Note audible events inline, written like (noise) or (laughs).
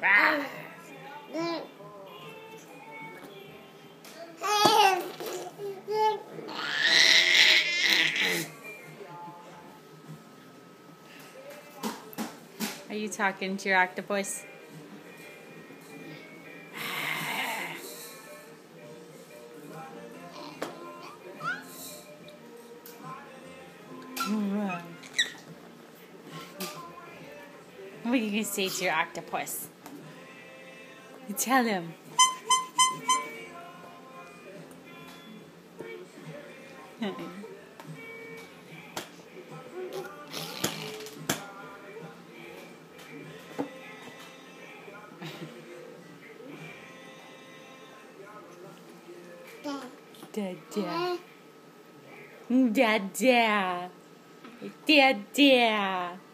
Are you talking to your octopus? What are you going to say to your octopus? Tell him. (laughs) Dada. Dada. Dada.